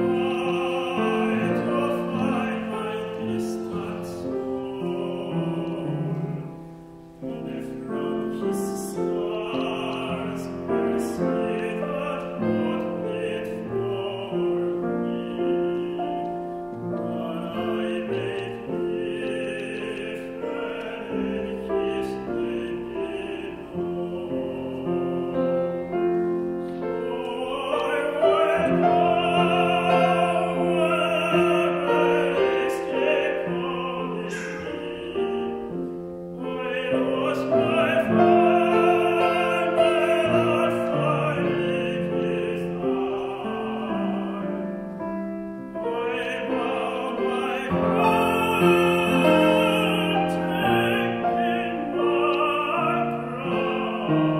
Lord. Thank you.